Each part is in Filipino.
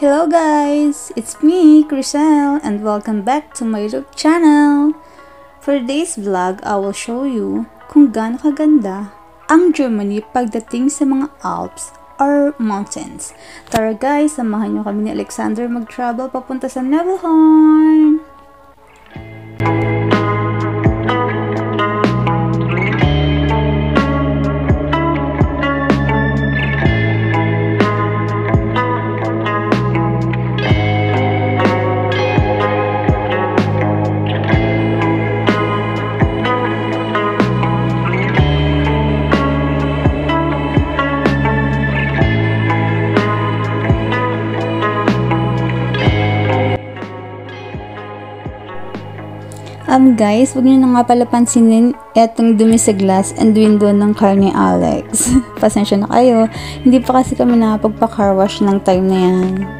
Hello guys! It's me, Crisel, and welcome back to my YouTube channel! For today's vlog, I will show you kung gaano kaganda ang Germany pagdating sa mga Alps or mountains. Tara guys, samahan nyo kami ni Alexander mag-travel papunta sa Nebelhorn! Um guys, huwag niyo na nga pala pansinin etong dumi sa glass and window ng car ni Alex. Pasensya na kayo, hindi pa kasi kami nakapagpa-car wash ng time na yan.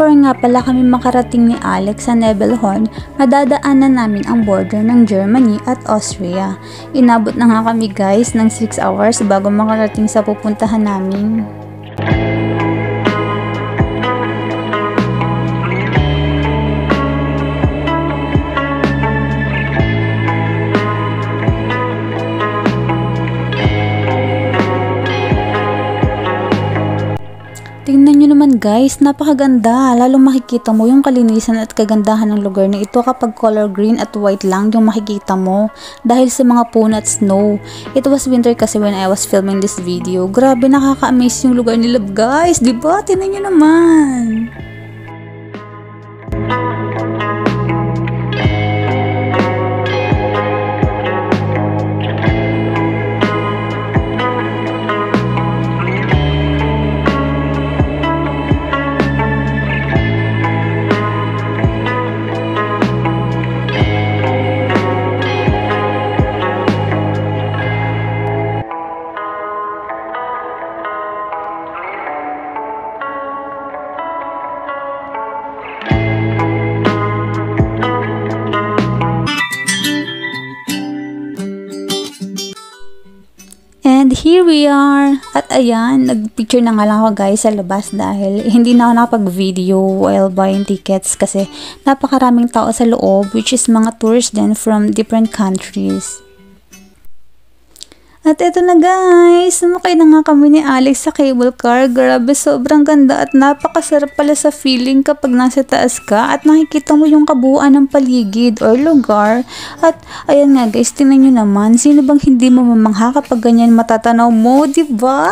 Before nga pala kami makarating ni Alex sa Nebelhorn, madadaanan namin ang border ng Germany at Austria. Inabot na nga kami guys ng 6 hours bago makarating sa pupuntahan namin. Tingnan nyo naman guys, napakaganda. Lalo makikita mo yung kalinisan at kagandahan ng lugar na ito kapag color green at white lang yung makikita mo. Dahil sa mga puno at snow. It was winter kasi when I was filming this video. Grabe nakaka-amaze yung lugar nila guys. Diba? Tingnan nyo naman. Here we are. At ayan, nagpicture na nga lang ako guys sa labas dahil hindi na ako nakapag-video while buying tickets kasi napakaraming tao sa loob which is mga tourists din from different countries. At eto na guys, sumakay na nga kami ni Alex sa cable car. Grabe, sobrang ganda at napakasarap pala sa feeling kapag nasa taas ka at nakikita mo yung kabuuan ng paligid or lugar. At ayan nga guys, tingnan nyo naman, sino bang hindi mo mamangha kapag ganyan matatanaw mo, di ba?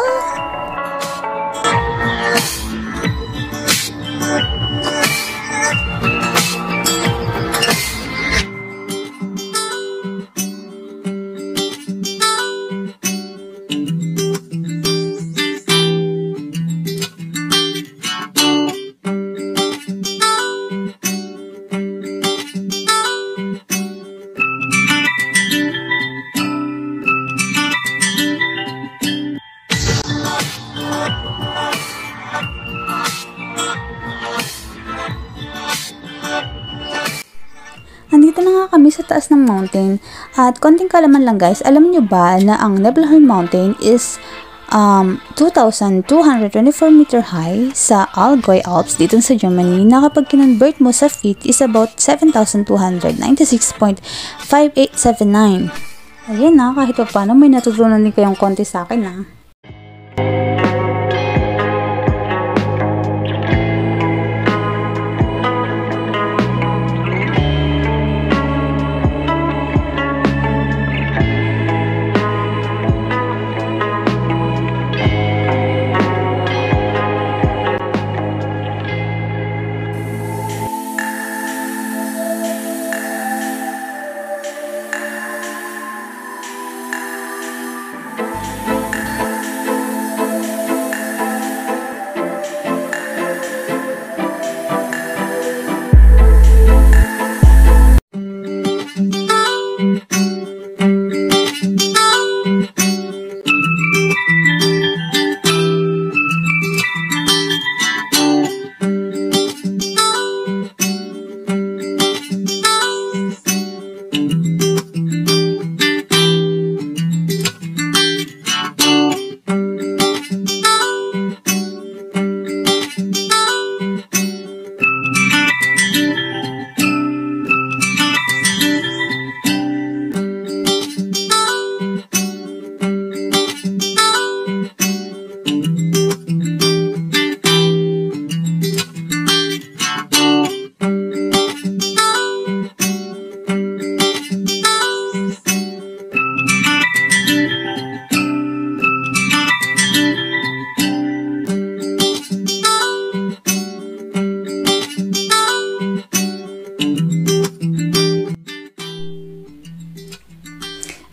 Taas ng mountain. At konting kalaman lang guys, alam niyo ba na ang Nebelhorn Mountain is um, 2,224 meter high sa Allgäu Alps dito sa Germany na kapag kinonvert mo sa feet is about 7,296.5879. Ayan na, kahit pa paano may natutunan din kayong konti sa akin na.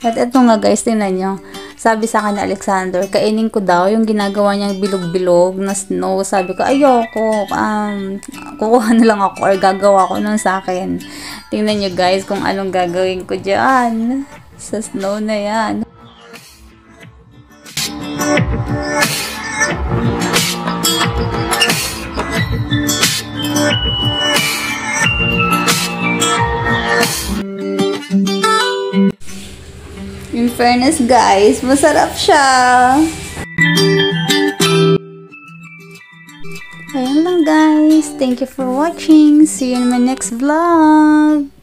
At ito nga guys, tingnan nyo. Sabi sa akin ni Alexander, kainin ko daw yung ginagawa niyang bilog-bilog na snow. Sabi ko, ayoko. Um, kukuha na lang ako or gagawa ko nun sa akin. Tingnan nyo guys kung anong gagawin ko dyan. Sa snow na yan. In fairness guys, masarap siya. Ayan lang guys. Thank you for watching. See you in my next vlog.